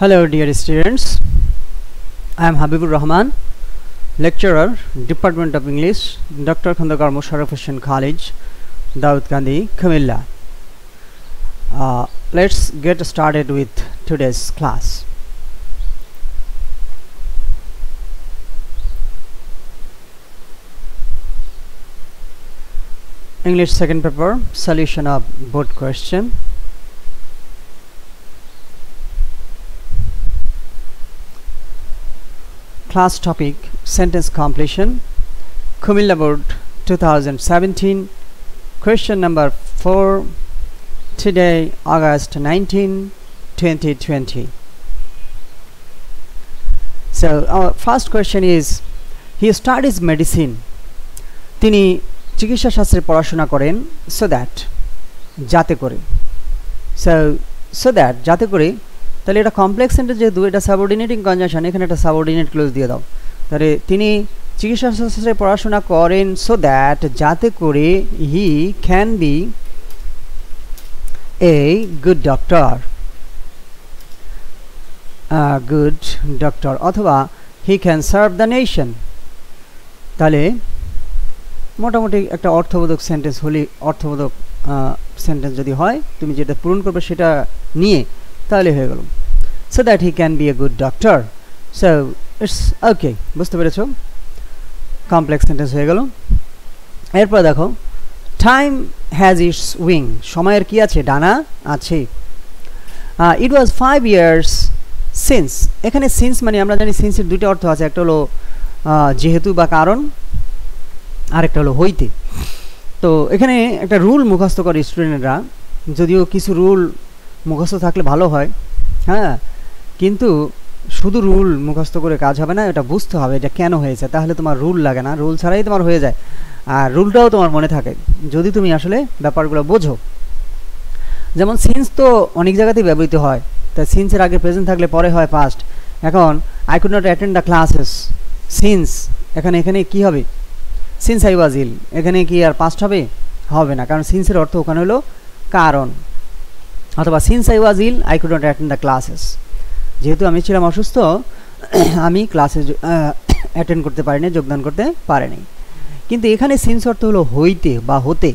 Hello dear students, I am Habibur Rahman, lecturer, Department of English, Dr. Khandakar Musharraf Hussain College, Daud Gandhi, Kamilla. Uh, let's get started with today's class. English second paper, solution of board question. Class topic sentence completion Kumilla board 2017 question number 4 today August 19 2020 so our first question is he studies medicine তিনি চিকিৎসা শাস্ত্রে পড়াশোনা করেন so that যাতে করে so so that যাতে করে তাহলে এটা কমপ্লেক্স সেন্টেন্স যেহেতু, এটা সাবঅর্ডিনেটিং কনজাংশন এখানে একটা সাবঅর্ডিনেট ক্লোজ দিয়ে দাও। তাহলে তিনি চিকিৎসা শাস্ত্রে পড়াশোনা করেন সো দ্যাট যাতে করে he can be a good doctor good doctor অথবা he can serve the nation তাহলে মোটামুটি একটা অর্থবোধক সেন্টেন্স হলে অর্থবোধক সেন্টেন্স যদি হয়, তুমি যেটা পূরণ করবে সেটা নিয়ে, তাহলে হয়ে গেল। So that he can be a good doctor so it's okay বুঝতে পেরেছ? কমপ্লেক্স সেন্টেন্স হয়ে গেল। এরপর দেখো টাইম হ্যাজ ইটস উইং সময়ের কি আছে? ডানা আছে। It was five years since এখানে সিন্স মানে আমরা জানি সিন্সের দুইটা অর্থ আছে। একটা হলো যেহেতু বা কারণ, আরেকটা হলো হইতে। তো এখানে একটা রুল মুখস্থ করে স্টুডেন্টরা যদিও কিছু রুল মুখস্থ থাকলে ভালো হয়। হ্যাঁ কিন্তু শুধু রুল মুখস্থ করে কাজ হবে না, এটা বুঝতে হবে এটা কেন হয়েছে। তাহলে তোমার রুল লাগে না, রুল ছাড়াই তোমার হয়ে যায়। আর রুলটাও তোমার মনে থাকে, যদি তুমি আসলে ব্যাপারগুলো বোঝো। যেমন সিন্স তো অনেক জায়গাতেই ব্যবহৃত হয় তাই সিন্সের আগে প্রেজেন্ট থাকলে পরে হয় ফার্স্ট এখন I could not attend the classes since এখানে এখানে কি হবে? সিন্স আই ওয়াজ ইল এখানে কি আর পাস্ট হবে? হবে না, কারণ সিন্সের অর্থ ওখানে হলো কারণ। অথবা since I was ill I could not attend the classes যেহেতু আমি ছিলাম অসুস্থ, আমি ক্লাসে অ্যাটেন্ড করতে পারিনি, যোগদান করতে পারিনি। কিন্তু এখানে সিন্স অর্থ হলো হইতে বা হতে।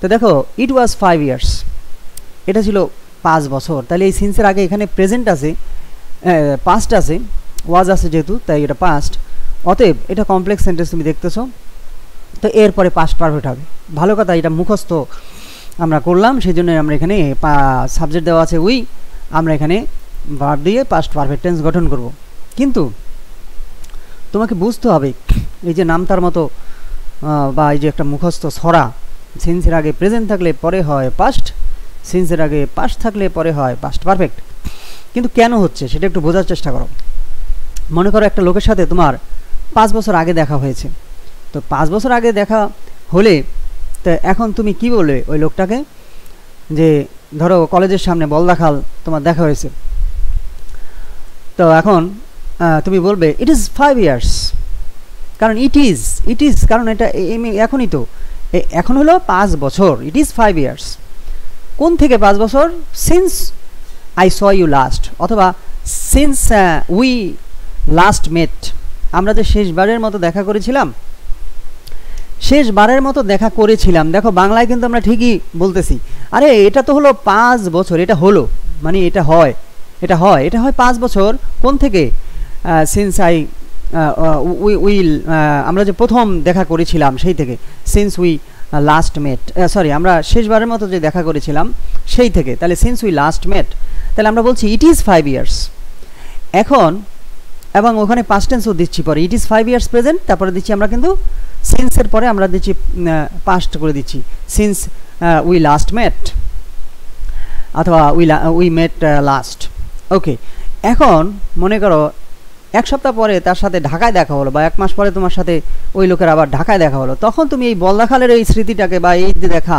তো দেখো ইট ওয়াজ ফাইভ ইয়ার্স এটা ছিল পাঁচ বছর। তাহলে এই সিন্সের আগে এখানে প্রেজেন্ট আছে পাস্ট আছে ওয়াজ আছে যেহেতু, তাই এটা পাস্ট অতএব এটা কমপ্লেক্স সেন্টেন্স তুমি দেখতেছ। তো এরপরে পাস্ট পারফেক্ট হবে। ভালো কথা, এটা মুখস্থ আমরা করলাম সেই জন্য আমরা এখানে সাবজেক্ট দেওয়া আছে উই। আমরা এখানে ভার্ব দিয়ে পাস্ট পারফেক্ট টেন্স গঠন করব। কিন্তু তোমাকে বুঝতে হবে, এই যে নামতার মতো বা এই যে একটা মুখস্থ ছড়া সিন্সের আগে প্রেজেন্ট থাকলে পরে হয় পাস্ট সিন্সের আগে পাস্ট থাকলে পরে হয় পাস্ট পারফেক্ট কিন্তু কেন হচ্ছে, সেটা একটু বোঝার চেষ্টা করো। মনে করো একটা লোকের সাথে তোমার পাঁচ বছর আগে দেখা হয়েছে। তো পাঁচ বছর আগে দেখা হলে, তো এখন তুমি কি বলবে ওই লোকটাকে? যে ধরো কলেজের সামনে বলদাখাল তোমার দেখা হয়েছে। তো এখন তুমি বলবে ইট ইজ ফাইভ ইয়ার্স কারণ ইট ইজ ইট ইজ কারণ এটা এখনই তো। এখন হলো পাঁচ বছর। ইট ইজ ফাইভ ইয়ার্স কোন থেকে পাঁচ বছর? Since I saw you last অথবা সিন্স উই লাস্ট মেট আমরা যে শেষবারের মতো দেখা করেছিলাম, শেষবারের মতো দেখা করেছিলাম। দেখো, বাংলায় কিন্তু আমরা ঠিকই বলতেছি। আরে, এটা তো হলো পাঁচ বছর, এটা হলো মানে এটা হয়। এটা হয়। এটা হয় পাঁচ বছর। কোন থেকে? সিন্স আই উই উইল আমরা যে প্রথম দেখা করেছিলাম সেই থেকে since we last met sorry আমরা শেষবারের মতো যে দেখা করেছিলাম সেই থেকে, তাহলে সিন্স উই লাস্ট মেট তাহলে আমরা বলছি ইট ইজ ফাইভ ইয়ার্স এখন, এবং ওখানে পাস্ট টেন্সও দিচ্ছি পরে it is five years present তারপরে দিচ্ছি আমরা কিন্তু সিন্সের পরে আমরা দিচ্ছি পাস্ট করে দিচ্ছি সিন্স উই লাস্ট মেট অথবা we we met last okay এখন মনে করো, এক সপ্তাহ পরে তার সাথে ঢাকায় দেখা হলো বা এক মাস পরে তোমার সাথে ওই লোকের আবার ঢাকায় দেখা হলো, তখন তুমি এই বলদাখালের এই স্মৃতিটাকে বা এই যে দেখা,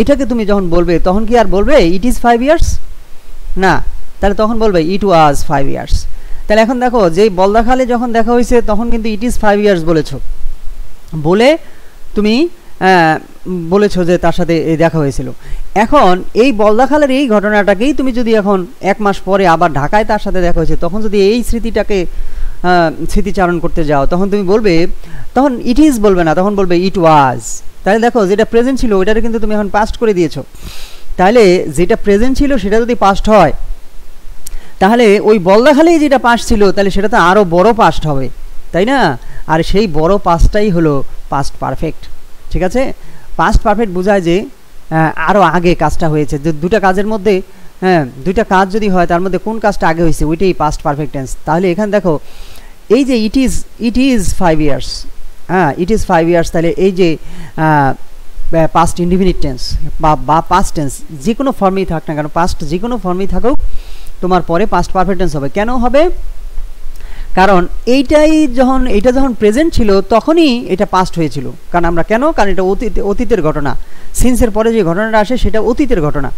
এটাকে তুমি যখন বলবে, তখন কি আর বলবে ইট ইজ ফাইভ ইয়ার্স না, তাহলে তখন বলবে ইট ওয়াজ ফাইভ ইয়ার্স তাহলে এখন দেখো, যেই বলদাখালে যখন দেখা হয়েছে, তখন কিন্তু ইট ইজ ফাইভ ইয়ার্স বলেছ। বলে তুমি বলেছ যে তার সাথে দেখা হয়েছিল। এখন এই বলদাখালের এই ঘটনাটাকেই তুমি যদি এখন এক মাস পরে আবার ঢাকায় তার সাথে দেখা হয়েছে, তখন যদি এই স্মৃতিটাকে স্মৃতিচারণ করতে যাও, তখন তুমি বলবে, তখন ইট ইজ বলবে না, তখন বলবে ইট ওয়াজ তাহলে দেখো, যেটা প্রেজেন্ট ছিল ওইটাকে কিন্তু তুমি এখন পাস্ট করে দিয়েছ। তাহলে যেটা প্রেজেন্ট ছিল, সেটা যদি পাস্ট হয়, তাহলে ওই বলদাখালেই যেটা পাস্ট ছিল, তাহলে সেটা তো আরও বড় পাস্ট হবে, তাই না? আর সেই বড় পাস্টটাই হলো পাস্ট পারফেক্ট ঠিক আছে? পাস্ট পারফেক্ট বোঝায় যে আরও আগে কাজটা হয়েছে। যে দুটা কাজের মধ্যে হ্যাঁ দুইটা কাজ যদি হয়, তার মধ্যে কোন কাজটা আগে হয়েছে, ওইটাই পাস্ট পারফেক্ট টেন্স তাহলে এখানে দেখো, এই যে it is it is five years হ্যাঁ ইট ইজ ফাইভ ইয়ার্স তাহলে এই যে পাস্ট ইন্ডিফিনিট টেন্স বা পাস্ট টেন্স যে কোনো ফর্মেই থাক না কেন পাস্ট যে কোনো ফর্মেই থাকুক, তোমার পরে পাস্ট পারফেক্ট টেন্স হবে। কেন হবে? কারণ এইটাই যখন এটা যখন প্রেজেন্ট ছিল, তখনই এটা পাস্ট হয়েছিল। কারণ আমরা কেন? কারণ এটা অতীত, অতীতের ঘটনা। সিন্সের পরে যে ঘটনাটা আসে, সেটা অতীতের ঘটনা।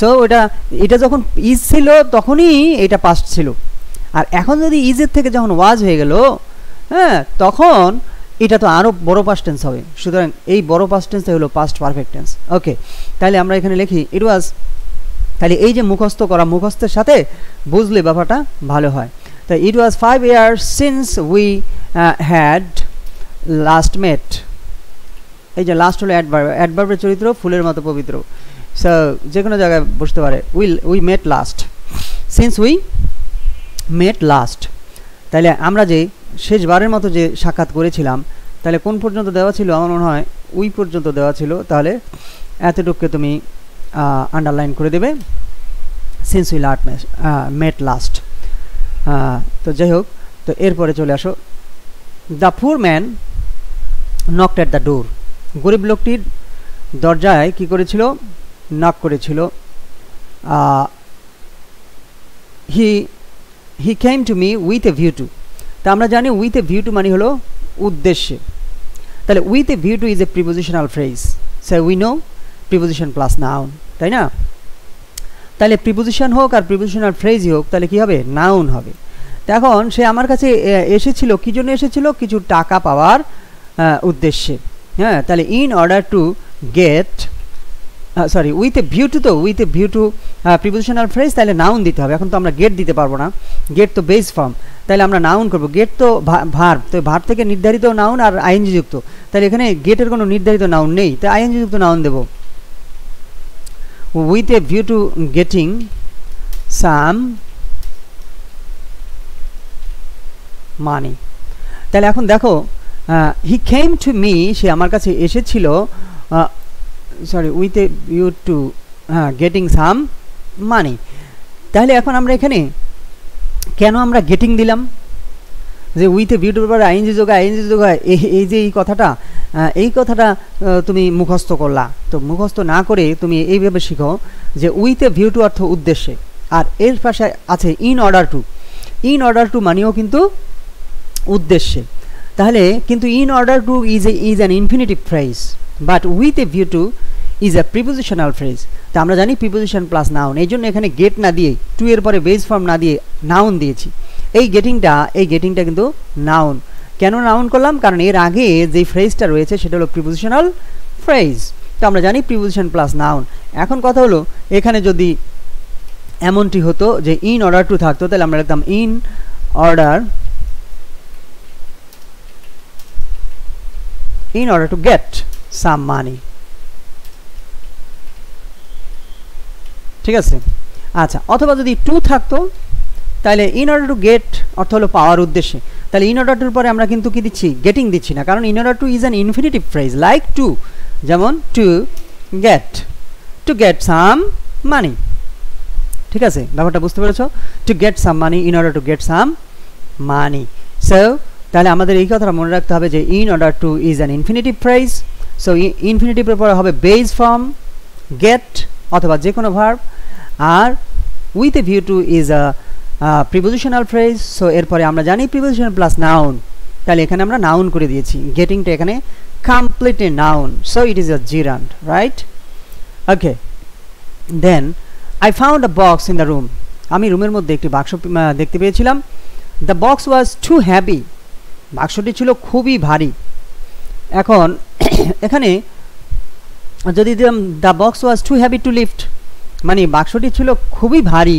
সো এটা এটা যখন ইজ ছিল, তখনই এটা পাস্ট ছিল। আর এখন যদি ইজের থেকে যখন ওয়াজ হয়ে গেল হ্যাঁ তখন এটা তো আরও বড় পাস্ট টেন্স হবে। সুতরাং এই বড় পাস্ট টেন্সটা হলো পাস্ট পারফেক্ট টেন্স ওকে তাহলে আমরা এখানে লিখি ইট ওয়াজ তাহলে এই যে মুখস্থ করা, মুখস্থের সাথে বুঝলে ব্যাপারটা ভালো হয়। তো it was five years since we had last met এই যে লাস্ট হলো অ্যাডভার্ব অ্যাডভার্বের চরিত্র, ফুলের মতো পবিত্র। সো যে কোনো জায়গায় বসতে পারে। Will we met last since we met last তাহলে আমরা যে শেষবারের মতো যে সাক্ষাৎ করেছিলাম তাহলে কোন পর্যন্ত দেওয়া ছিল? আমার মনে হয় উই পর্যন্ত দেওয়া ছিল। তাহলে এতটুকুকে তুমি আন্ডারলাইন করে দেবে। সিন্স উই লাট মেট লাস্ট তো যাই হোক, তো এরপরে চলে আসো। The poor man knocked at the door গরিব লোকটির দরজায় কি করেছিল? নক করেছিল। He he came to me with a view to তা আমরা জানি উইথ এ ভিউ টু মানে হলো উদ্দেশ্যে। তাহলে with a view to is a prepositional phrase say we know preposition plus noun তাই না? তাহলে প্রিপোজিশন হোক আর প্রিপোজিশনাল ফ্রেজই হোক, তাহলে কি হবে? নাউন হবে। এখন সে আমার কাছে এসেছিল, কি জন্য এসেছিল? কিছু টাকা পাওয়ার উদ্দেশ্যে। হ্যাঁ তাহলে in order to get sorry with a view to তো with a view to prepositional phrase তাহলে নাউন দিতে হবে। এখন তো আমরা গেট দিতে পারব না। গেট তো বেস ফর্ম তাহলে আমরা নাউন করব। গেট তো ভার তো ভার থেকে নির্ধারিত নাউন আর আইএনজি যুক্ত। তাহলে এখানে গেটের কোনো নির্ধারিত নাউন নেই। তাই আইএনজি যুক্ত নাউন দেবো। With a view to getting some money. তাহলে এখন দেখো হি কেম টু মি সে আমার কাছে এসেছিল sorry with a view to হ্যাঁ গেটিং সাম মানি তাহলে এখন আমরা এখানে কেন আমরা গেটিং দিলাম? যে উইথ এ ভিউ টু পরে আইনজি যোগা আইনজি যোগা, এই যে এই কথাটা এই কথাটা তুমি মুখস্থ করলা। তো মুখস্থ না করে তুমি এইভাবে শিখো যে উইথ এ ভিউ টু অর্থ উদ্দেশ্যে। আর এর পাশে আছে in order to in order to মানেও কিন্তু উদ্দেশ্যে। তাহলে কিন্তু in order to is a is an infinitive phrase but with a view to is a prepositional phrase তা আমরা জানি প্রিপোজিশন প্লাস নাউন এই জন্য এখানে গেট না দিয়ে টু এর পরে বেজ ফর্ম না দিয়ে নাউন দিয়েছি। এই গেটিংটা এই গেটিংটা কিন্তু নাউন কেন নাউন করলাম? কারণ এর আগে যে ফ্রেজটা রয়েছে, সেটা হলো প্রিপোজিশনাল ফ্রেজ তো আমরা জানি প্রিপোজিশন প্লাস নাউন এখন কথা হলো, এখানে যদি এমনটি হতো যে ইন অর্ডার টু থাকতো, তাহলে আমরা লিখতাম in order in order to get some money ঠিক আছে? আচ্ছা অথবা যদি টু থাকতো, তাহলে ইন অর্ডার টু গেট অর্থ হলো পাওয়ার উদ্দেশ্যে। তাহলে ইন অর্ডার টুর পরে আমরা কিন্তু কি দিচ্ছি? গেটিং দিচ্ছি না। কারণ in order to is an infinitive phrase like to যেমন to get to get some money ঠিক আছে? ব্যাপারটা বুঝতে পেরেছ? To get some money in order to get some money so তাহলে আমাদের এই কথাটা মনে রাখতে হবে যে in order to is an infinitive phrase so ইনফিনিটিভের পরে হবে বেজ ফর্ম গেট অথবা যে কোনো verb R with a view to is a prepositional phrase so এরপরে আমরা জানি প্রিপোজিশন প্লাস নাউন তাহলে এখানে আমরা নাউন করে দিয়েছি। গেটিংটা এখানে completely noun so it is a gerund right okay then I found a box in the room আমি রুমের মধ্যে একটি বাক্স দেখতে পেয়েছিলাম। The box was too heavy বাক্সটি ছিল খুবই ভারী। এখন এখানে যদি the box was too heavy to lift মানে বাক্সটি ছিল খুবই ভারী।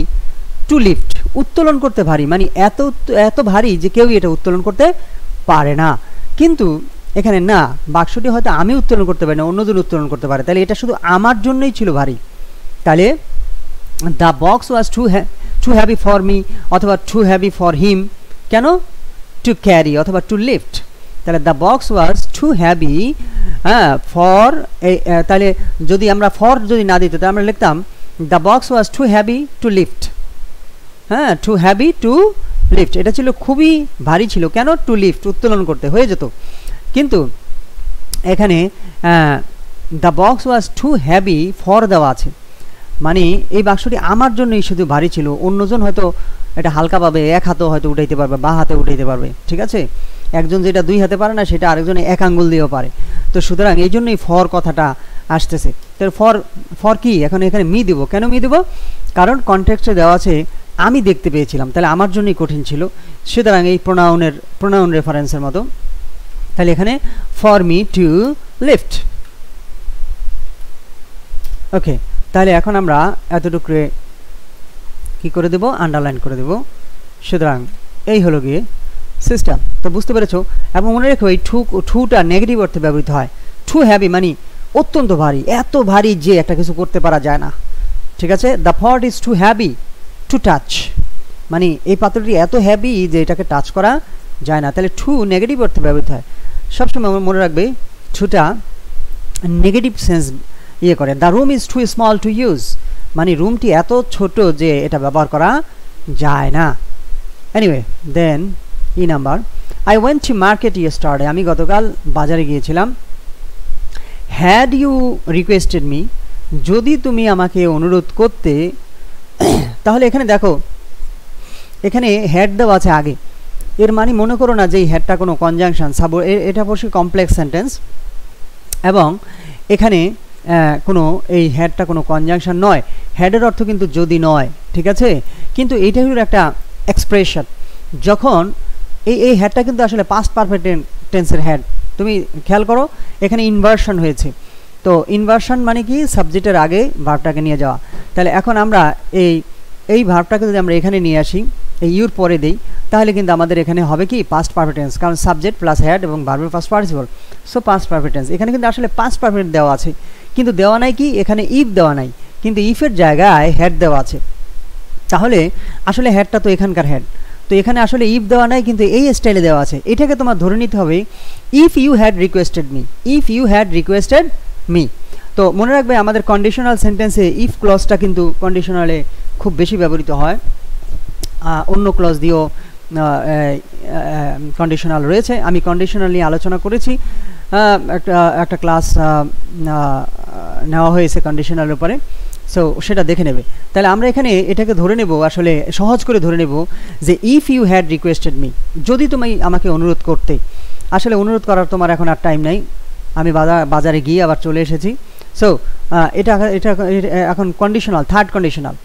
টু লিফট উত্তোলন করতে ভারী। মানে এত এত ভারী যে কেউই এটা উত্তোলন করতে পারে না। কিন্তু এখানে না, বাক্সটি হয়তো আমি উত্তোলন করতে পারি না, অন্যজন উত্তোলন করতে পারে। তাহলে এটা শুধু আমার জন্যই ছিল ভারী। তাহলে the box was too too heavy for me অথবা টু হ্যাভি ফর হিম কেন? টু ক্যারি অথবা টু লিফট তাহলে the box was too heavy হ্যাঁ ফর তাহলে যদি আমরা ফর যদি না দিত, তাহলে আমরা লিখতাম the box was too heavy to lift হ্যাঁ টু হ্যাভি টু লিফট এটা ছিল খুবই ভারী ছিল। কেন? টু লিফট উত্তোলন করতে। হয়ে যেত। কিন্তু এখানে the box was too heavy for দেওয়া আছে। মানে এই বাক্সটি আমার জন্যই শুধু ভারী ছিল। অন্যজন হয়তো এটা হালকা পাবে এক হাতেও হয়তো উঠাইতে পারবে, বা হাতে উঠাইতে পারবে। ঠিক আছে? একজন যেটা দুই হাতে পারে না, সেটা আরেকজন এক আঙ্গুল দিয়েও পারে। তো সুতরাং এই জন্যই ফর কথাটা আসতেছে। তো ফর ফর কি? এখন এখানে মি দেবো। কেন মি দেবো? কারণ কন্ট্যাক্টে দেওয়া আছে আমি দেখতে পেয়েছিলাম। তাহলে আমার জন্যই কঠিন ছিল। সুতরাং এই প্রোনাউনের প্রোনাউন রেফারেন্সের মতো। তাহলে এখানে for me to lift okay তাহলে এখন আমরা এতটুকু কি করে দেব? আন্ডারলাইন করে দেব। সুতরাং এই হলো গিয়ে সিস্টেম তো বুঝতে পেরেছ? এবং মনে রেখো, এই ঠু ঠুটা নেগেটিভ অর্থে ব্যবহৃত হয়। ঠু হ্যাভি মানে অত্যন্ত ভারী। এত ভারী যে একটা কিছু করতে পারা যায় না। ঠিক আছে? The pot is too heavy to touch মানে এই পাত্রটি এত হ্যাভি যে এটাকে টাচ করা যায় না। তাহলে টু নেগেটিভ অর্থে ব্যবহৃত হয়। সবসময় মনে রাখবে টুটা নেগেটিভ সেন্স ইয়ে করে। The room is too small to use মানে রুমটি এত ছোট যে এটা ব্যবহার করা যায় না। Anyway then E number I went to market yesterday আমি গতকাল বাজারে গিয়েছিলাম। হ্যাড ইউ রিকোয়েস্টেড মি যদি তুমি আমাকে অনুরোধ করতে তাহলে এখানে দেখো, এখানে হ্যাড দেওয়া আছে আগে। এর মানে মনে করো না যে এই হ্যাডটা কোনো কনজাংশন সাব এটা অবশ্যই কমপ্লেক্স সেন্টেন্স এবং এখানে কোনো এই হ্যাডটা কোনো কনজাংশন নয়। হ্যাডের অর্থ কিন্তু যদি নয়, ঠিক আছে? কিন্তু এইটা হলো একটা এক্সপ্রেশন যখন এই এই হ্যাডটা কিন্তু আসলে পাস্ট পারফেক্ট টেন্সের হ্যাড তুমি খেয়াল করো, এখানে ইনভার্সন হয়েছে। তো ইনভার্সন মানে কি? সাবজেক্টের আগে ভার্বটাকে নিয়ে যাওয়া। তাহলে এখন আমরা এই এই ভার্বটাকে যদি আমরা এখানে নিয়ে আসি, এই ইউর পরে দিই, তাহলে কিন্তু আমাদের এখানে হবে কি পাস্ট পারফেক্ট টেন্স কারণ সাবজেক্ট প্লাস হ্যাড এবং ভার্বের first participle so past perfect tense এখানে কিন্তু আসলে পাস্ট পারফেক্ট দেওয়া আছে, কিন্তু দেওয়া নাই কি? এখানে ইফ দেওয়া নাই, কিন্তু ইফের জায়গায় হ্যাড দেওয়া আছে। তাহলে আসলে হ্যাডটা তো এখানকার হ্যাড তো এখানে আসলে ইফ দেওয়া নাই, কিন্তু এই স্টাইলে দেওয়া আছে। এটাকে তোমার ধরে নিতে হবে if you had requested me if you had requested me তো মনে রাখবে আমাদের কন্ডিশনাল সেন্টেন্সে ইফ ক্লজটা কিন্তু কন্ডিশনালে খুব বেশি ব্যবহৃত হয়। অন্য ক্লজ দিয়েও কন্ডিশনাল রয়েছে। আমি কন্ডিশনাল নিয়ে আলোচনা করেছি। একটা একটা ক্লাস নেওয়া হয়েছে কন্ডিশনালের উপরে। সো সেটা দেখে নেবে। তাহলে আমরা এখানে এটাকে ধরে নেব, আসলে সহজ করে ধরে নেব যে if you had requested me যদি তুমি আমাকে অনুরোধ করতে। আসলে অনুরোধ করার তোমার এখন আর টাইম নাই। আমি বাজার বাজারে গিয়ে আবার চলে এসেছি। সো এটা এটা এখন কন্ডিশনাল থার্ড কন্ডিশনাল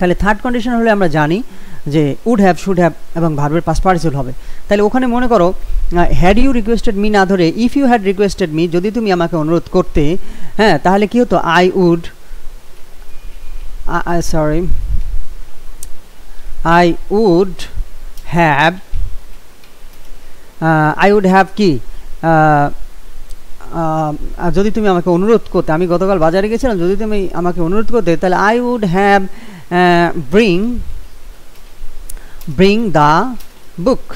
তাহলে থার্ড কন্ডিশন হলে আমরা জানি যে উড হ্যাভ শুড হ্যাভ এবং ভার্বের পাস পার্টিসিপল হবে। তাহলে ওখানে মনে করো হ্যাড ইউ রিকোয়েস্টেড মি না ধরে if you had requested me যদি তুমি আমাকে অনুরোধ করতে হ্যাঁ তাহলে কি হতো? I would sorry I would have I would have কি? যদি তুমি আমাকে অনুরোধ করতে, আমি গতকাল বাজারে গেছিলাম, যদি তুমি আমাকে অনুরোধ করতে, তাহলে I would have bring bring the book.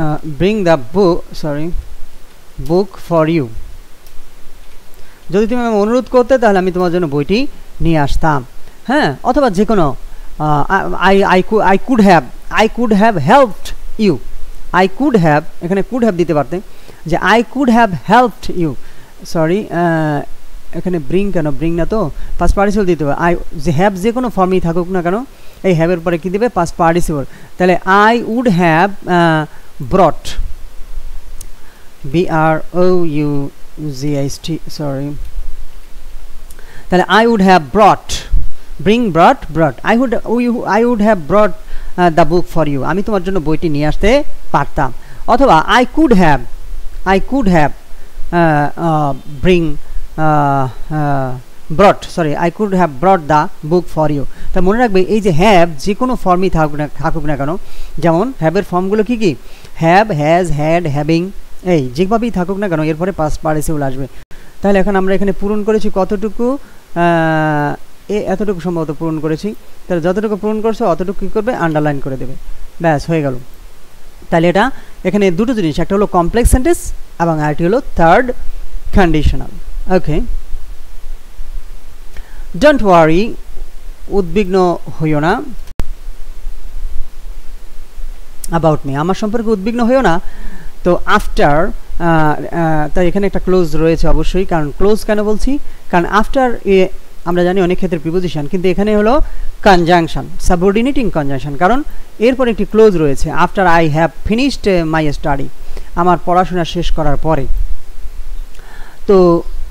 Uh, bring the book sorry book for you. যদি তুমি আমি অনুরোধ করতে তাহলে আমি তোমার জন্য বইটি নিয়ে আসতাম। হ্যাঁ অথবা যে কোনো I I I could have I could have helped you. I could have এখানে কুড হ্যাভ দিতে পারতে। যে I could have helped you sorry এখানে ব্রিং কেন? ব্রিং না তো? পাস পার্টিসিপল দিতে হবে। আই যে হ্যাভ যে কোনো ফর্মেই থাকুক না কেন, এই হ্যাভের পরে কী দেবে? পাস পার্টিসিপল তাহলে I would have brought B R O U G H T sorry তাহলে I would have brought bring brought brought I would I would have brought the book for you আমি তোমার জন্য বইটি নিয়ে আসতে পারতাম। অথবা I could have I could have bring brought sorry I could have brought the book for you তা মনে রাখবে, এই যে হ্যাভ যে কোনো ফর্মই থাকুক না থাকুক না কেন, যেমন হ্যাভের ফর্মগুলো কী কী? হ্যাভ হ্যাজ হ্যাড হ্যাভিং এই, যেভাবেই থাকুক না কেন, এরপরে পাস পার্টিসিপল আসবে। তাহলে এখন আমরা এখানে পূরণ করেছি কতটুকু? এ, এতটুকু সম্ভবত পূরণ করেছি। তাহলে যতটুকু পূরণ করছ, অতটুকু কী করবে? আন্ডারলাইন করে দেবে। ব্যাস, হয়ে গেল। তাহলে এটা, এখানে দুটো জিনিস, একটা হলো কমপ্লেক্স সেন্টেন্স এবং আরেকটি হলো third conditional okay don't worry উদ্বিগ্ন হইও না। অ্যাবাউট মি আমার সম্পর্কে উদ্বিগ্ন হইও না। তো আফটার তাই এখানে একটা ক্লোজ রয়েছে অবশ্যই, কারণ ক্লোজ কেন বলছি? কারণ আফটার এ, আমরা জানি অনেক ক্ষেত্রে প্রিপোজিশন কিন্তু এখানে হলো কনজাংশন সাবঅর্ডিনেটিং কনজাংশন কারণ এরপর একটি ক্লোজ রয়েছে after I have finished my study আমার পড়াশোনা শেষ করার পরে। তো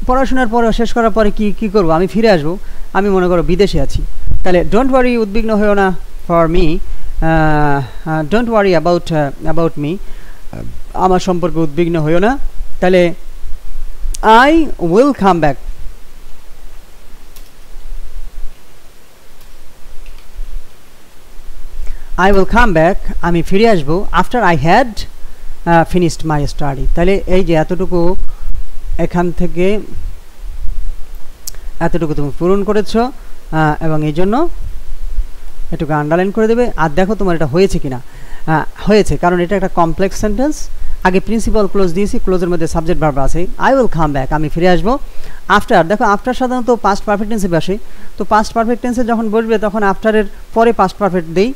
পড়াশোনার পরে, শেষ করার পরে কি কি করব? আমি ফিরে আসব। আমি মনে করো বিদেশে আছি। তাহলে ডোন্ট ওয়ারি উদ্বিগ্ন হয়েও না for me don't worry about about me আমার সম্পর্কে উদ্বিগ্ন হইও না। তাহলে I will come back I will come back আমি ফিরে আসব after I had finished my study তাহলে এই যে এতটুকু এখান থেকে এতটুকু তুমি পূরণ করেছ এবং এই জন্য এটুকু আন্ডারলাইন করে দেবে। আর দেখো তোমার এটা হয়েছে কিনা। হয়েছে, কারণ এটা একটা কমপ্লেক্স সেন্টেন্স আগে প্রিন্সিপাল ক্লোজ দিয়েছি ক্লোজের মধ্যে সাবজেক্ট ভার্ব আছে। আই উইল কাম ব্যাক আমি ফিরে আসব। আফটার দেখো আফটার সাধারণত পাস্ট পারফেক্ট টেন্সে বসে। তো পাস্ট পারফেক্ট টেন্সে যখন বসবে, তখন আফটারের পরে পাস্ট পারফেক্ট দেই।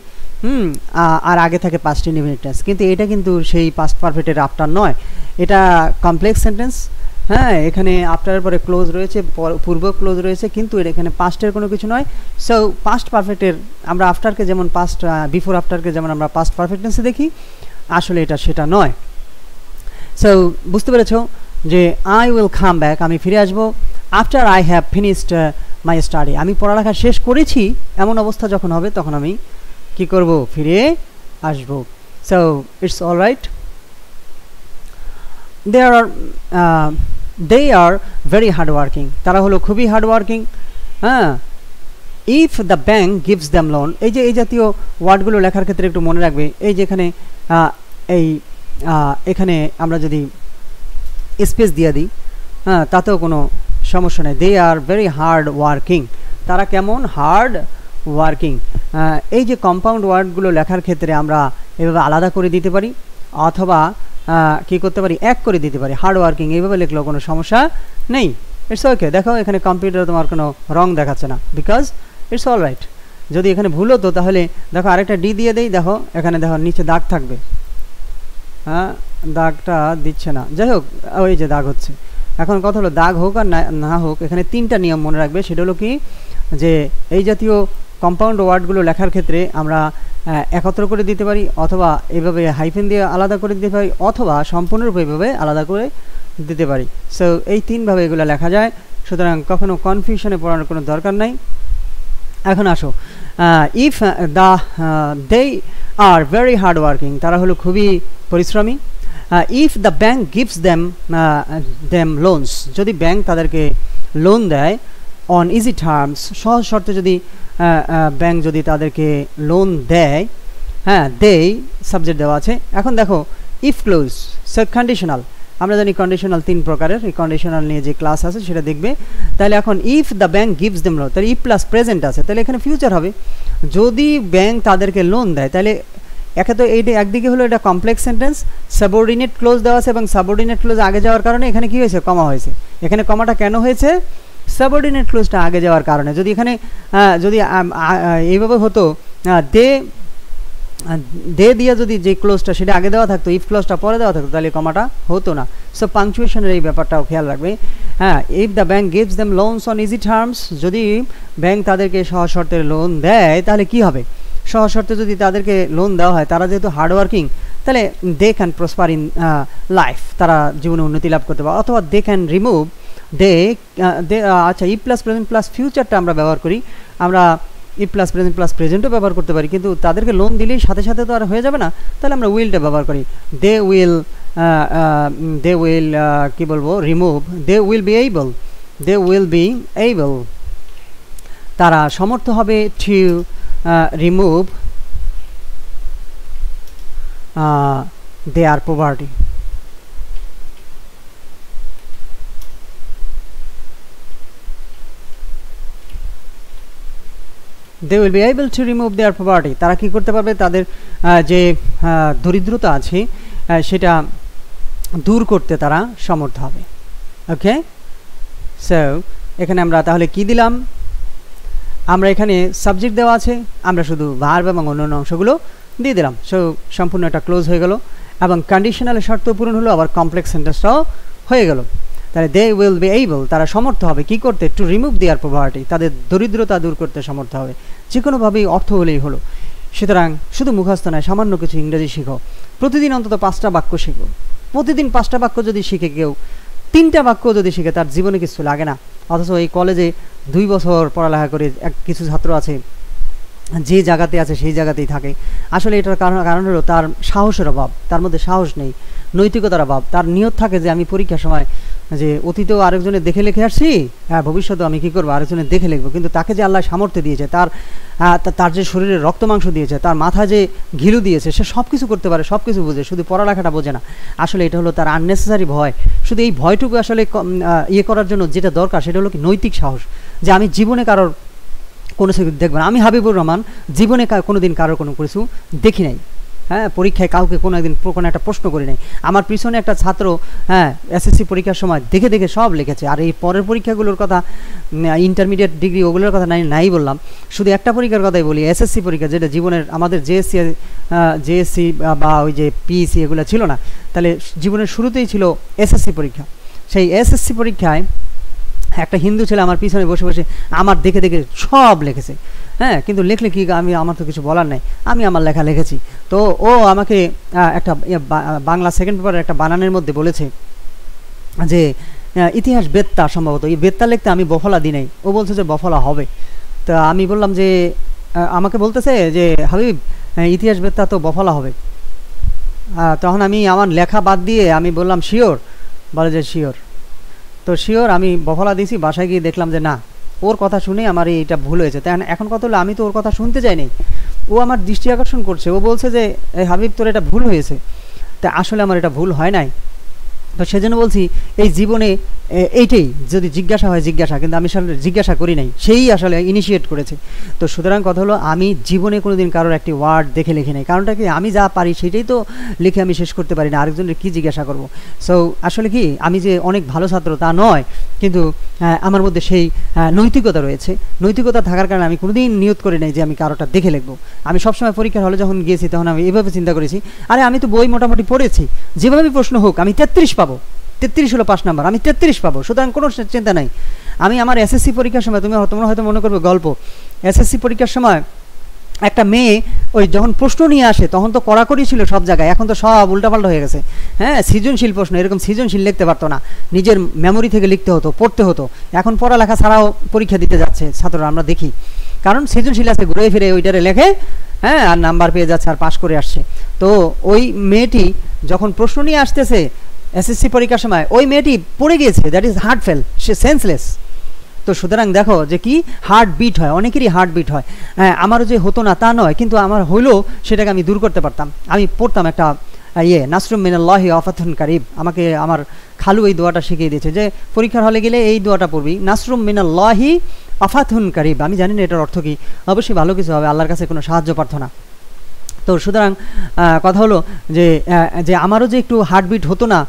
হুম আর আগে থাকে পাস্ট ইন্ডিপেন্ডেন্ট টেন্স কিন্তু এটা কিন্তু সেই পাস্ট পারফেক্টের আফটার নয়। এটা কমপ্লেক্স সেন্টেন্স হ্যাঁ এখানে আফটারের পরে ক্লোজ রয়েছে পূর্ব ক্লোজ রয়েছে, কিন্তু এটা এখানে পাস্টের কোনো কিছু নয়। সো পাস্ট পারফেক্টের আমরা আফটারকে যেমন পাস্ট বিফোর আফটারকে যেমন আমরা পাস্ট পারফেক্টেন্সে দেখি, আসলে এটা সেটা নয়। সো বুঝতে পেরেছ যে আই উইল কাম ব্যাক আমি ফিরে আসব after I have finished my study আমি পড়ালেখা শেষ করেছি, এমন অবস্থা যখন হবে, তখন আমি কি করব? ফিরে আসব। So it's all right they are they are very hard working তারা হলো খুবই হার্ড ওয়ার্কিং হ্যাঁ? If the bank gives them loan এই যে, এই জাতীয় ওয়ার্ডগুলো লেখার ক্ষেত্রে একটু মনে রাখবে, এই যেখানে এই এখানে আমরা যদি স্পেস দিয়ে দিই হ্যাঁ তাতেও কোনো সমস্যা নেই। They are very hard working তারা কেমন? হার্ড ওয়ার্কিং এই যে কম্পাউন্ড ওয়ার্ডগুলো লেখার ক্ষেত্রে আমরা এভাবে আলাদা করে দিতে পারি, অথবা কি করতে পারি? এক করে দিতে পারি। হার্ড ওয়ার্কিং এইভাবে লিখলেও কোনো সমস্যা নেই। ইটস ওকে দেখো, এখানে কম্পিউটারে তোমার কোনো রং দেখাচ্ছে না। বিকজ ইটস অল রাইট যদি এখানে ভুল হতো, তাহলে দেখো, আরেকটা ডি দিয়ে দেই। দেখো, এখানে দেখো, নিচে দাগ থাকবে। হ্যাঁ দাগটা দিচ্ছে না। যাই হোক, ওই যে দাগ হচ্ছে। এখন কথা হলো, দাগ হোক আর না হোক, এখানে তিনটা নিয়ম মনে রাখবে। সেটা হলো কি? যে এই জাতীয় কম্পাউন্ড ওয়ার্ডগুলো লেখার ক্ষেত্রে আমরা একত্র করে দিতে পারি অথবা এভাবে হাইফেন দিয়ে আলাদা করে দিতে পারি অথবা সম্পূর্ণরূপে এভাবে আলাদা করে দিতে পারি। সো এই তিনভাবে এগুলো লেখা যায়। সুতরাং কখনো কনফিউশনে পড়ানোর কোনো দরকার নাই। এখন আসো। If the they are very hard working তারা হলো খুবই পরিশ্রমী। If the bank gives them them loans যদি ব্যাঙ্ক তাদেরকে লোন দেয় অন ইজি টার্মস সহজ শর্তে যদি ব্যাংক যদি তাদেরকে লোন দেয় হ্যাঁ দেই সাবজেক্ট দেওয়া আছে। এখন দেখো ইফ ক্লোজ সেট কন্ডিশনাল আমরা জানি কন্ডিশনাল তিন প্রকারের, এই কন্ডিশনাল নিয়ে যে ক্লাস আছে সেটা দেখবে। তাহলে এখন if the bank gives them loan তাহলে ইফ প্লাস প্রেজেন্ট আছে, তাহলে এখানে ফিউচার হবে। যদি ব্যাংক তাদেরকে লোন দেয়, তাহলে একে তো এইটা একদিকে হলো এটা কমপ্লেক্স সেন্টেন্স সাবঅর্ডিনেট ক্লোজ দেওয়া আছে এবং সাবঅর্ডিনেট ক্লোজ আগে যাওয়ার কারণে এখানে কি হয়েছে? কমা হয়েছে। এখানে কমাটা কেন হয়েছে? সাবঅর্ডিনেট ক্লোজটা আগে যাওয়ার কারণে। যদি এখানে যদি এইভাবে হতো দে দে দিয়ে যদি যে ক্লোজটা সেটা আগে দেওয়া থাকতো ইফ ক্লোজটা পরে দেওয়া থাকতো, তাহলে কমাটা হতো না। সো পাংচুয়েশনের এই ব্যাপারটাও খেয়াল রাখবে। হ্যাঁ if the bank gives them loans on easy terms যদি ব্যাঙ্ক তাদেরকে সহজ শর্তের লোন দেয়, তাহলে কি হবে? সহজ শর্তে যদি তাদেরকে লোন দেওয়া হয়, তারা যেহেতু হার্ডওয়ার্কিং তাহলে they can prosper in life তারা জীবনে উন্নতি লাভ করতে পারে অথবা দে ক্যান রিমুভ দে দে আচ্ছা ই প্লাস প্রেজেন্ট প্লাস ফিউচারটা আমরা ব্যবহার করি। আমরা ই প্লাস প্রেজেন্ট প্লাস প্রেজেন্টও ব্যবহার করতে পারি, কিন্তু তাদেরকে লোন দিলেই সাথে সাথে তো আর হয়ে যাবে না। তাহলে আমরা উইলটা ব্যবহার করি। দে উইল দে উইল কি বলব remove they will be able they will be able তারা সমর্থ হবে to remove their poverty they will be able to remove their poverty তারা কি করতে পারবে? তাদের যে দরিদ্রতা আছে সেটা দূর করতে তারা সমর্থ হবে। ওকে সো এখানে আমরা তাহলে কি দিলাম? আমরা এখানে সাবজেক্ট দেওয়া আছে। আমরা শুধু ভার্ব এবং অন্যান্য অংশগুলো দিয়ে দিলাম। সো সম্পূর্ণ এটা ক্লোজ হয়ে গেল এবং কন্ডিশনালের শর্ত পূরণ হলো, আবার কমপ্লেক্স সেন্টেন্সটাও হয়ে গেল। তাহলে দে উইল বি এইবল তারা সমর্থ হবে কি করতে? টু রিমুভ দেয়ার পভার্টি তাদের দরিদ্রতা দূর করতে সমর্থ হবে। যে কোনোভাবেই অর্থ হলেই হলো। সুতরাং শুধু মুখস্থ নয়, সামান্য কিছু ইংরেজি শিখো। প্রতিদিন অন্তত পাঁচটা বাক্য শিখো। প্রতিদিন পাঁচটা বাক্য যদি শিখে কেউ, তিনটা বাক্য যদি শিখে তার জীবনে কিছু লাগে না। অথচ এই কলেজে দুই বছর পড়ালেখা করে এক কিছু ছাত্র আছে, যে জায়গাতে আছে সেই জায়গাতেই থাকে। আসলে এটার কারণ কারণ হলো তার সাহসের অভাব। তার মধ্যে সাহস নেই। নৈতিকতার অভাব। তার নিয়ত থাকে যে আমি পরীক্ষার সময় যে অতীতেও আরেকজনের দেখে লিখে আসছি হ্যাঁ ভবিষ্যতেও আমি কী করব? আরেকজনের দেখে লিখব। কিন্তু তাকে যে আল্লাহ সামর্থ্য দিয়েছে, তার তার যে শরীরে রক্ত মাংস দিয়েছে, তার মাথা যে ঘিলু দিয়েছে, সে সব কিছু করতে পারে সব কিছু বোঝে, শুধু পড়ালেখাটা বোঝে না। আসলে এটা হলো তার আননেসেসারি ভয়। শুধু এই ভয়টুকু আসলে ইয়ে করার জন্য যেটা দরকার, সেটা হলো কি নৈতিক সাহস। যে আমি জীবনে কারোর কোনো কিছু দেখব না। আমি হাবিবুর রহমান, জীবনে কোনো দিন কারোর কোনো কিছু দেখি নাই। হ্যাঁ পরীক্ষায় কাউকে কোনো একদিন কোনো একটা প্রশ্ন করি নাই। আমার পিছনে একটা ছাত্র হ্যাঁ এসএসসি পরীক্ষার সময় দেখে দেখে সব লিখেছে। আর এই পরের পরীক্ষাগুলোর কথা ইন্টারমিডিয়েট ডিগ্রি ওগুলোর কথা নাই নাই বললাম। শুধু একটা পরীক্ষার কথাই বলি এসএসসি পরীক্ষা যেটা জীবনের, আমাদের জেএসসি জেএসসি বা ওই যে পিইসি এগুলো ছিল না, তাহলে জীবনের শুরুতেই ছিল এসএসসি পরীক্ষা। সেই এসএসসি পরীক্ষায় একটা হিন্দু ছেলে আমার পিছনে বসে বসে আমার দেখে দেখে সব লিখেছে। হ্যাঁ কিন্তু লিখলে কি আমি, আমার তো কিছু বলার নাই। আমি আমার লেখা লিখেছি। তো ও আমাকে একটা বাংলা সেকেন্ড পেপারের একটা বানানের মধ্যে বলেছে যে ইতিহাস বেত্তা সম্ভবত। এই বেত্তা লিখতে আমি বফলা দিই নাই। ও বলছে যে বফলা হবে। তা আমি বললাম যে আমাকে বলতেছে যে, হাবিব ইতিহাস বেত্তা তো বফলা হবে। তখন আমি আমার লেখা বাদ দিয়ে আমি বললাম, শিওর? বলে যে, শিওর। তো শিওর, আমি বফলা দিয়েছি বাসায় গিয়ে দেখলাম যে, না, ওর কথা শুনে আমার এইটা ভুল হয়েছে। তাই এখন কথা হলো? আমি তো ওর কথা শুনতে চাইনি ও আমার দৃষ্টি আকর্ষণ করছে। ও বলছে যে হাবিব, তোর এটা ভুল হয়েছে। তা আসলে আমার এটা ভুল হয় নাই। তো সেজন্য বলছি, এই জীবনে এইটাই, যদি জিজ্ঞাসা হয় জিজ্ঞাসা, কিন্তু আমি আসলে জিজ্ঞাসা করি নাই, সেই আসলে ইনিশিয়েট করেছে। তো সুতরাং কথা হলো, আমি জীবনে কোনো দিন কারোর একটি ওয়ার্ড দেখে লিখে নেই। কারণটা কি? আমি যা পারি সেটাই তো লিখে আমি শেষ করতে পারি না, আরেকজনের কী জিজ্ঞাসা করব? সো আসলে কি, আমি যে অনেক ভালো ছাত্র তা নয়, কিন্তু আমার মধ্যে সেই নৈতিকতা রয়েছে। নৈতিকতা থাকার কারণে আমি কোনোদিন নিয়ত করি নাই যে আমি কারোটা দেখে লিখব। আমি সবসময় পরীক্ষার হলে যখন গিয়েছি, তখন আমি এভাবে চিন্তা করেছি, আরে, আমি তো বই মোটামুটি পড়েছি। যেভাবে প্রশ্ন হোক, আমি তেত্রিশ পাবো। তেত্রিশ হলো পাঁচ নাম্বার। আমি তেত্রিশ পাবো, সুতরাং কোনো চিন্তা নাই। আমি আমার এসএসসি পরীক্ষার সময় তুমি তোমরা হয়তো মনে করবে গল্প। এসএসসি পরীক্ষার সময় একটা মেয়ে ওই যখন প্রশ্ন নিয়ে আসে, তখন তো কড়াকড়ি ছিল সব জায়গায়। এখন তো সব উল্টাপাল্টা হয়ে গেছে। হ্যাঁ সৃজনশীল প্রশ্ন, এরকম সৃজনশীল লিখতে পারতো না। নিজের মেমোরি থেকে লিখতে হতো, পড়তে হতো। এখন পড়ালেখা ছাড়াও পরীক্ষা দিতে যাচ্ছে ছাত্ররা, আমরা দেখি। কারণ সৃজনশীল আছে, ঘুরে ফিরে ওইটারে লেখে হ্যাঁ আর নাম্বার পেয়ে যাচ্ছে আর পাশ করে আসছে। তো ওই মেয়েটি যখন প্রশ্ন নিয়ে আসতেছে এসএসসি পরীক্ষার সময় ওই মেয়েটি পড়ে গিয়েছে দ্যাট ইজ হার্ট ফেল সে সেন্সলেস তো সুতরাং দেখো যে কি হার্ট বিট হয়, অনেকেরই হার্ট বিট হয়। হ্যাঁ আমারও যে হতো না তা নয়, কিন্তু আমার হলেও সেটাকে আমি দূর করতে পারতাম। আমি পড়তাম একটা ইয়ে নাসরুম মিনাল্লাহি অফাথুন কারিব, আমাকে আমার খালু এই দোয়াটা শিখিয়ে দিয়েছে যে, পরীক্ষার হলে গেলে এই দোয়াটা পড়বি, নাসরুম মিনাল্লাহি অফাথুন কারিব। আমি জানি না এটার অর্থ কী। অবশ্যই ভালো কিছু হবে, আল্লাহর কাছে কোনো সাহায্য প্রার্থনা। তো সুতরাং কথা হলো যে যে আমারও যে একটু হার্টবিট হতো না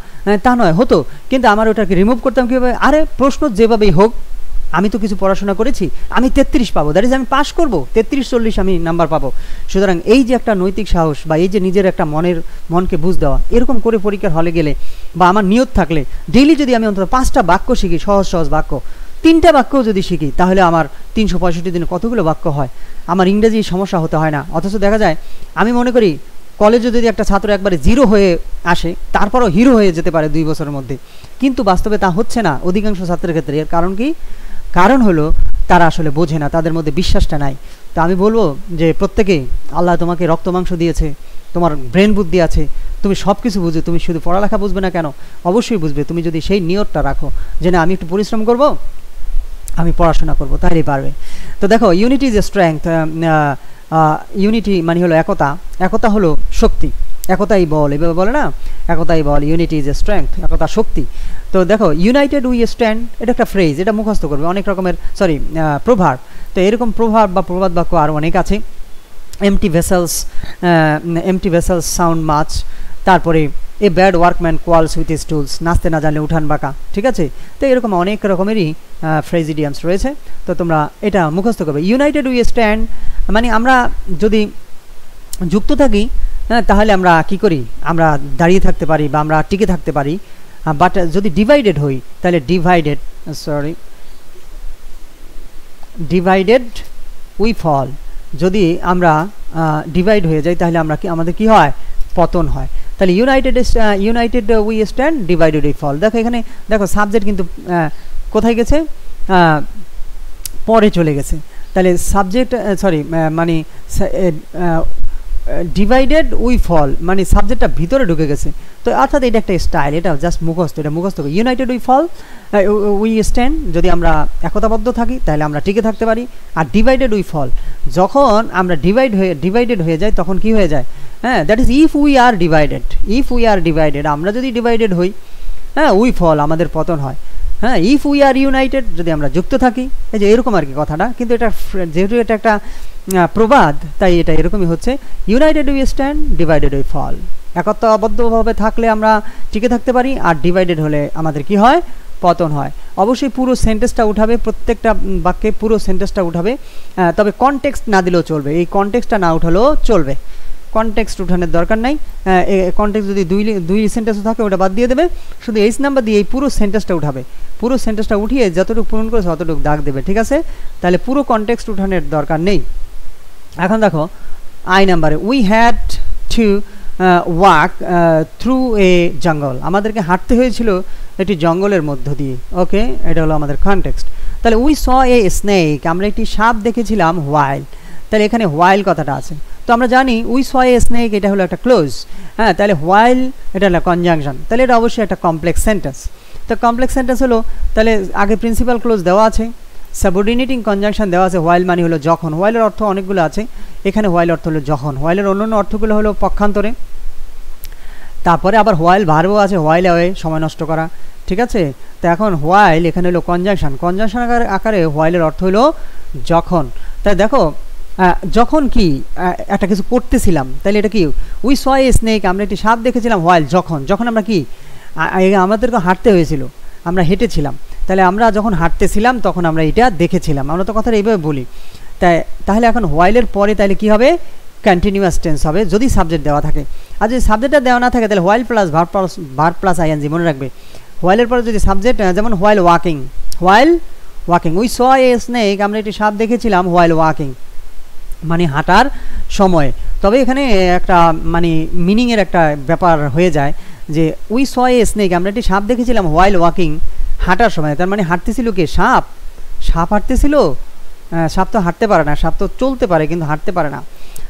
তা নয়, হতো। কিন্তু আমার ওটাকে রিমুভ করতাম কীভাবে? আরে, প্রশ্ন যেভাবেই হোক, আমি তো কিছু পড়াশোনা করেছি, আমি তেত্রিশ পাবো দ্যাট ইজ আমি পাস করব, তেত্রিশ, চল্লিশ আমি নাম্বার পাবো। সুতরাং এই যে একটা নৈতিক সাহস বা এই যে নিজের একটা মনের, মনকে বুঝ দেওয়া, এরকম করে পরীক্ষার হলে গেলে বা আমার নিয়ত থাকলে ডেইলি যদি আমি অন্তত পাঁচটা বাক্য শিখি, সহজ সহজ বাক্য তিনটা বাক্যও যদি শিখি, তাহলে আমার তিনশো পঁয়ষট্টি দিনে কতগুলো বাক্য হয়? আমার ইংরেজি সমস্যা হতে হয় না। অথচ দেখা যায়, আমি মনে করি, কলেজে যদি একটা ছাত্র একবারে জিরো হয়ে আসে, তারপরও হিরো হয়ে যেতে পারে দুই বছরের মধ্যে। কিন্তু বাস্তবে তা হচ্ছে না। অধিকাংশ ছাত্রের ক্ষেত্রে এর কারণ কি? কারণ হলো, তারা আসলে বোঝে না, তাদের মধ্যে বিশ্বাসটা নাই। তা আমি বলব যে প্রত্যেকেই আল্লাহ তোমাকে রক্ত, মাংস দিয়েছে, তোমার ব্রেন বুদ্ধি আছে, তুমি সব কিছু বুঝো, তুমি শুধু পড়ালেখা বুঝবে না কেন? অবশ্যই বুঝবে। তুমি যদি সেই নিয়তটা রাখো, যে না, আমি একটু পরিশ্রম করব আমি পড়াশোনা করব তাহলেই পারবে। তো দেখো unity is a strength unity মানে হলো একতা। একতা হলো শক্তি। একতাই বল, এভাবে বলে না? একতাই বল ইউনিটি ইজ এ স্ট্রেংথ একতা শক্তি। তো দেখো ইউনাইটেড উই স্ট্যান্ড এটা একটা ফ্রেজ এটা মুখস্থ করবে। অনেক রকমের সরি প্রভাব। তো এরকম প্রভাব বা প্রবাদ বাক্য আরও অনেক আছে। Empty vessels empty vessels sound much তারপরে a bad workman quarrels with his tools নাচতে না জানলে উঠান বাঁকা। ঠিক আছে? তো এরকম অনেক রকমেরই ফ্রেজিডিয়ামস রয়েছে। তো তোমরা এটা মুখস্থ করবে। ইউনাইটেড উই স্ট্যান্ড মানে আমরা যদি যুক্ত থাকি হ্যাঁ তাহলে আমরা কি করি? আমরা দাঁড়িয়ে থাকতে পারি বা আমরা টিকে থাকতে পারি। বাট যদি ডিভাইডেড হই, তাহলে divided sorry divided we fall যদি আমরা ডিভাইড হয়ে যাই, তাহলে আমরা কি, আমাদের কি হয়? পতন হয়। তাহলে united united we stand divided we fall দেখো এখানে, দেখো সাবজেক্ট কিন্তু কোথায় গেছে? পরে চলে গেছে। তাহলে সাবজেক্ট সরি মানে ডিভাইডেড উই ফল মানে সাবজেক্টটা ভিতরে ঢুকে গেছে। তো অর্থাৎ এটা একটা স্টাইল এটা জাস্ট মুখস্থ, এটা মুখস্থ united we fall we stand যদি আমরা একতাবদ্ধ থাকি, তাহলে আমরা টিকে থাকতে পারি। আর ডিভাইডেড উই ফল যখন আমরা ডিভাইড হয়ে ডিভাইডেড হয়ে যাই, তখন কি হয়ে যায়? হ্যাঁ that is if we are divided if we are divided আমরা যদি ডিভাইডেড হই হ্যাঁ উই ফল আমাদের পতন হয়। হ্যাঁ ইফ উই আর ইউনাইটেড যদি আমরা যুক্ত থাকি, এই যে এরকম আর কি কথাটা, কিন্তু এটা যেহেতু এটা একটা প্রবাদ, তাই এটা এরকমই হচ্ছে united we stand divided we fall একত্রবদ্ধভাবে থাকলে আমরা টিকে থাকতে পারি, আর ডিভাইডেড হলে আমাদের কি হয়? পতন হয়। অবশ্যই পুরো সেন্টেন্সটা উঠাবে, প্রত্যেকটা বাক্যে পুরো সেন্টেন্সটা উঠাবে তবে কনটেক্সট না দিলেও চলবে। এই কনটেক্সটটা না উঠালেও চলবে। কনটেক্সট উঠানের দরকার নাই। কনটেক্সট যদি দুই দুই সেন্টেন্সও থাকে, ওটা বাদ দিয়ে দেবে। শুধু এইচ নাম্বার দিয়ে এই পুরো সেন্টেন্সটা উঠাবে। পুরো সেন্টেন্সটা উঠিয়ে যতটুকু পূরণ করেছে ততটুকু দাগ দেবে, ঠিক আছে? তাহলে পুরো কনটেক্সট উঠানের দরকার নেই। এখন দেখো আই নাম্বারে we had to walk through a jungle আমাদেরকে হাঁটতে হয়েছিল একটি জঙ্গলের মধ্য দিয়ে ওকে এটা হলো আমাদের কনটেক্সট তাহলে উই স এ স্নেক আমরা একটি সাপ দেখেছিলাম হোয়াইল তাহলে এখানে হোয়াইল কথাটা আছে। তো আমরা জানি উই স এ স্নেক, এটা হলো একটা ক্লোজ। হ্যাঁ তাহলে হোয়াইল এটা হলো কনজাংশন। তাহলে এটা অবশ্যই একটা কমপ্লেক্স সেন্টেন্স। তো কমপ্লেক্স সেন্টেন্স হলো, তাহলে আগে প্রিন্সিপাল ক্লোজ দেওয়া আছে, সাবঅর্ডিনেটিং কনজাংশন দেওয়া আছে, হোয়াইল মানে হলো যখন। হোয়াইলের অর্থ অনেকগুলো আছে, এখানে হোয়াইল অর্থ হলো যখন। হোয়াইলের অন্যান্য অর্থগুলো হলো পক্ষান্তরে। তারপরে আবার হোয়াইল ভার্বও আছে, হোয়াইল আওয়ে সময় নষ্ট করা, ঠিক আছে? তো এখন হোয়াইল এখানে হলো কনজাংশন। কনজাংশন আকারে হোয়াইলের অর্থ হলো যখন। তাই দেখো যখন কি একটা কিছু করতেছিলাম তাহলে এটা কি উই স এ স্নেক আমরা একটি সাপ দেখেছিলাম হোয়াইল যখন যখন আমরা কি আমাদেরকে হাঁটতে হয়েছিল, আমরা হেঁটেছিলাম তাহলে আমরা যখন হাঁটতেছিলাম, তখন আমরা এটা দেখেছিলাম, আমরা তো কথাটা এইভাবে বলি তাই তাহলে এখন হোয়াইলের পরে তাহলে কি হবে কন্টিনিউয়াস টেন্স হবে, যদি সাবজেক্ট দেওয়া থাকে, আর যদি সাবজেক্টটা দেওয়া না থাকে, তাহলে while plus verb plus verb plus ING মনে রাখবে হোয়াইলের পরে যদি সাবজেক্ট যেমন while walking while walking we saw a snake আমরা একটি সাপ দেখেছিলাম হোয়াইল ওয়াকিং মানে হাঁটার সময়। তবে এখানে একটা মানে মিনিংয়ের একটা ব্যাপার হয়ে যায় যে উই স এ স্নেক আমরা একটি সাপ দেখেছিলাম হোয়াইল ওয়াকিং হাঁটার সময়। তার মানে হাঁটতেছিল কে? সাপ। সাপ হাঁটতেছিল? সাপ তো হাঁটতে পারে না, সাপ তো চলতে পারে, কিন্তু হাঁটতে পারে না।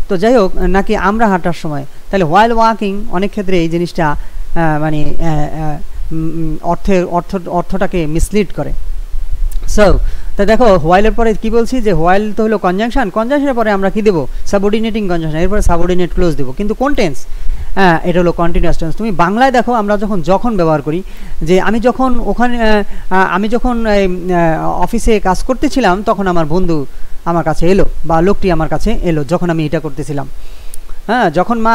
তো যাই হোক, নাকি আমরা হাঁটার সময়। তাহলে হোয়াইল ওয়াকিং অনেক ক্ষেত্রে এই জিনিসটা মানে অর্থের, অর্থ, অর্থটাকে মিসলিড করে। সো তা দেখো হোয়াইলের পরে কি বলছি যে হোয়াইল তো হলো কনজাংশন কনজাংশনের পরে আমরা কি দেবো? সাবঅর্ডিনেটিং কনজাংশন এরপরে সাবঅর্ডিনেট ক্লোজ দেবো। কিন্তু কোন টেন্স হ্যাঁ এটা হলো কন্টিনিউয়াস টেন্স তুমি বাংলায় দেখো, আমরা যখন যখন ব্যবহার করি, যে আমি যখন ওখানে আমি যখন অফিসে কাজ করতেছিলাম, তখন আমার বন্ধু আমার কাছে এলো, বা লোকটি আমার কাছে এলো, যখন আমি এটা করতেছিলাম। হ্যাঁ যখন মা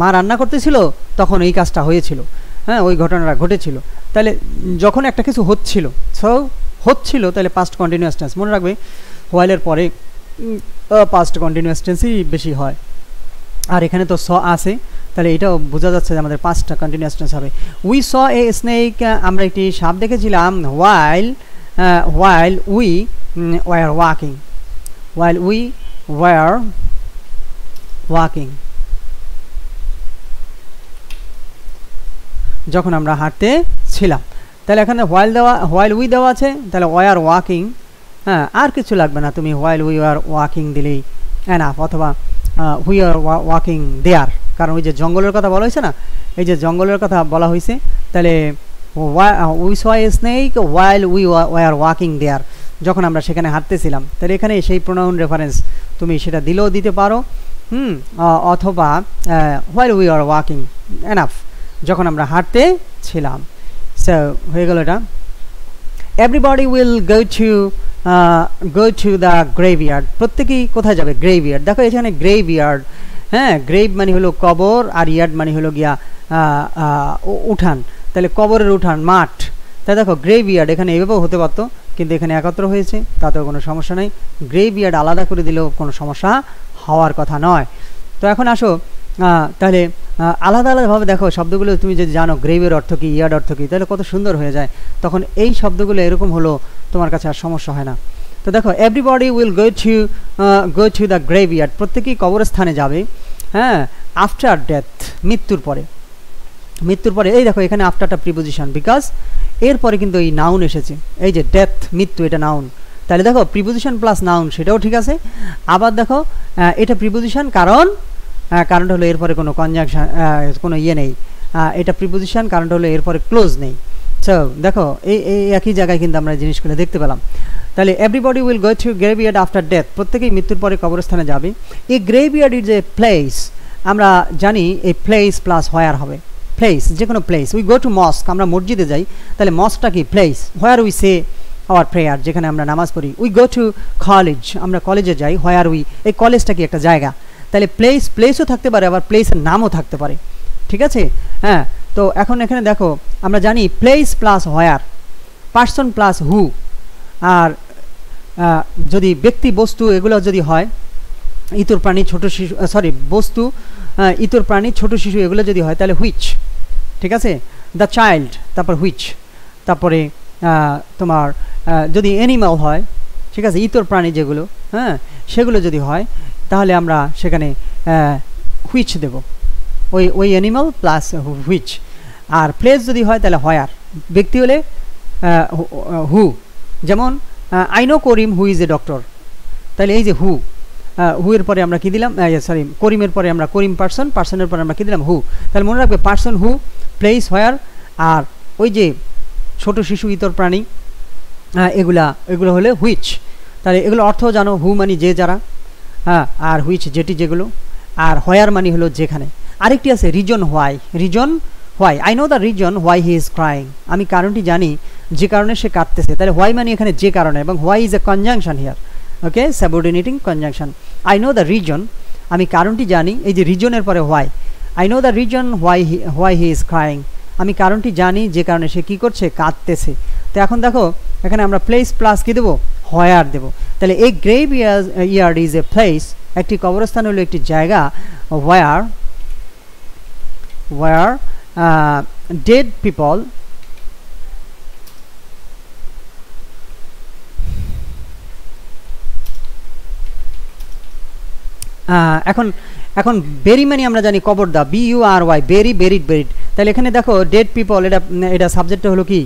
মা রান্না করতেছিল, তখন এই কাজটা হয়েছিল। হ্যাঁ ওই ঘটনাটা ঘটেছিল। তাহলে যখন একটা কিছু হচ্ছিল সো হচ্ছিল, তাহলে পাস্ট কন্টিনিউয়াস টেন্স মনে রাখবে হোয়াইলের পরে পাস্ট কন্টিনিউয়াস টেন্সই বেশি হয়। আর এখানে তো স আছে, তাহলে এটাও বোঝা যাচ্ছে যে আমাদের পাঁচটা কন্টিনিউয়াস টেন্স হবে উই স এ স্নেক আমরা একটি সাপ দেখেছিলাম while while we were walking while we were walking যখন আমরা হাঁটতে ছিলাম। তাহলে এখানে হোয়াইল দেওয়া হোয়াইল উই দেওয়া আছে, তাহলে ওয়ার ওয়াকিং হ্যাঁ আর কিছু লাগবে না, তুমি হোয়াইল উই আর ওয়াকিং দিলেই এনাফ অথবা হুই আর ওয়াকিং দেয়ার কারণ ওই যে জঙ্গলের কথা বলা হয়েছে না, এই যে জঙ্গলের কথা বলা হয়েছে, তাহলে we saw a snake while we were walking there যখন আমরা সেখানে হাঁটতেছিলাম, তাহলে এখানে সেই প্রোনাউন রেফারেন্স তুমি সেটা দিলেও দিতে পারো, হুম অথবা while we are walking enough যখন আমরা হাঁটতে ছিলাম সো হয়ে গেল এটা। Everybody will go to go to the graveyard প্রত্যেকেই কোথায় যাবে? গ্রেভিয়ার্ড দেখো এখানে গ্রেভিয়ার্ড হ্যাঁ গ্রেভ মানে হলো কবর আর ইয়ার্ড মানে হলো গিয়া উঠান। তাহলে কবরের উঠান, মাঠ। তাই দেখো গ্রেভিয়ার্ড এখানে এভাবেও হতে পারতো, কিন্তু এখানে একত্র হয়েছে, তাতেও কোনো সমস্যা নেই। গ্রেভিয়ার্ড আলাদা করে দিলেও কোনো সমস্যা হওয়ার কথা নয়। তো এখন আসো তাহলে আলাদা আলাদাভাবে দেখো, শব্দগুলো তুমি যদি জানো, গ্রেভের অর্থ কী ইয়ার্ড অর্থ কী, তাহলে কত সুন্দর হয়ে যায়। তখন এই শব্দগুলো এরকম হলো, তোমার কাছে আর সমস্যা হয় না। তো দেখো everybody will go to go to the graveyard প্রত্যেকেই কবরস্থানে যাবে হ্যাঁ আফটার ডেথ মৃত্যুর পরে। মৃত্যুর পরে, এই দেখো, এখানে আফটারটা প্রিপোজিশন বিকজ এরপরে কিন্তু এই নাউন এসেছে। এই যে ডেথ মৃত্যু, এটা নাউন তাহলে দেখো প্রিপোজিশন প্লাস নাউন সেটাও ঠিক আছে। আবার দেখো এটা প্রিপোজিশন কারণ কারণটা হলো এরপরে কোনো কনজাংশন কোনো ইয়ে নেই। এটা প্রিপোজিশন কারণটা হলো এরপরে ক্লোজ নেই। সো দেখো, এই এই একই জায়গায় কিন্তু আমরা জিনিসগুলো দেখতে পেলাম। তাহলে everybody will go to graveyard after death প্রত্যেকেই মৃত্যুর পরে কবরস্থানে যাবে। এই গ্রেভিয়ার্ড ইজ এ প্লেস আমরা জানি এই প্লেস প্লাস হোয়ার হবে। প্লেস যে কোনো place we go to mosque আমরা মসজিদে যাই, তাহলে মস্কটা কি? Place where we say our prayer যেখানে আমরা নামাজ পড়ি। উই গো টু কলেজ আমরা কলেজে যাই। হোয়ার উই এই কলেজটা কি একটা জায়গা? তাহলে প্লেস প্লেসও থাকতে পারে, আবার প্লেসের নামও থাকতে পারে। ঠিক আছে? হ্যাঁ তো এখন এখানে দেখো, আমরা জানি place plus where person plus who আর যদি ব্যক্তি, বস্তু এগুলো যদি হয়, ইতর প্রাণী, ছোট শিশু সরি বস্তু ইতর প্রাণী, ছোট শিশু এগুলো যদি হয়, তাহলে হুইচ ঠিক আছে? দ্য চাইল্ড তারপর হুইচ তারপরে তোমার যদি অ্যানিমাল হয়, ঠিক আছে? ইতর প্রাণী যেগুলো হ্যাঁ সেগুলো যদি হয় তাহলে আমরা সেখানে হুইচ দেব। ওই ওই অ্যানিমাল প্লাস হুইচ আর প্লেস যদি হয় তাহলে হয়ার ব্যক্তি হলে হু যেমন I know Karim who is a doctor তাহলে এই যে হু হু এর পরে আমরা কি দিলাম? সরি করিমের পরে আমরা করিম পার্সন পার্সনের পরে আমরা কি দিলাম? হু তাহলে মনে রাখবে পার্সন হু প্লেস হয়ার আর ওই যে ছোট শিশু, ইতর প্রাণী এগুলা, এগুলো হলে হুইচ তাহলে এগুলো অর্থ জানো হু মানি যে যারা। হ্যাঁ আর হুইচ যেটি যেগুলো, আর হোয়ার মানি হলো যেখানে। আরেকটি আছে reason why reason why I know the reason why he is crying আমি কারণটি জানি, যে কারণে সে কাঁদতেছে। তাহলে হোয়াই মানে এখানে যে কারণে, এবং why is a conjunction here okay subordinating conjunction I know the reason আমি কারণটি জানি, এই যে রিজনের পরে why I know the reason why he why he is crying আমি কারণটি জানি, যে কারণে সে কি করছে, কাঁদতেছে। তো এখন দেখো, এখানে আমরা প্লেস প্লাস কি দেবো? হয়ার দেবো। তাহলে এই graveyard is a place একটি কবরস্থান হলো একটি জায়গা ওয়ার ওয়ার ডেড পিপল এখন এখন বেরি মানে আমরা জানি কবর দা B U R Y bury buried buried তাহলে এখানে দেখো ডেড পিপল এটা এটা সাবজেক্টটা হলো কি?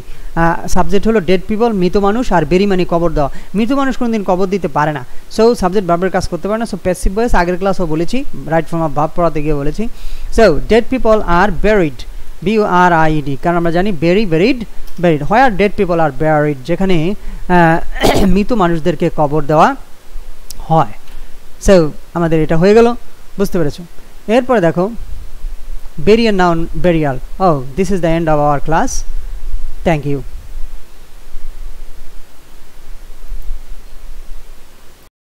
সাবজেক্ট হলো ডেড পিপল মৃত মানুষ আর বেরি মানে কবর দেওয়া। মৃত মানুষ কোনোদিন কবর দিতে পারে না। সো সাবজেক্ট ভাবের কাজ করতে পারে না। সো প্যাসিভ ভয়েস আগের ক্লাসও বলেছি রাইট ফর্ম অফ ভাব পড়াতে গিয়ে বলেছি। So dead people are buried B R I D কারণ আমরা জানি বেরি বেরিড বেরিড হয় আর ডেড পিপল আর বেরিড যেখানে মৃত মানুষদেরকে কবর দেওয়া হয়। সো আমাদের এটা হয়ে গেল। বুঝতে পেরেছ? এরপরে দেখো burial noun burial. Oh this is the end of our class. Thank you.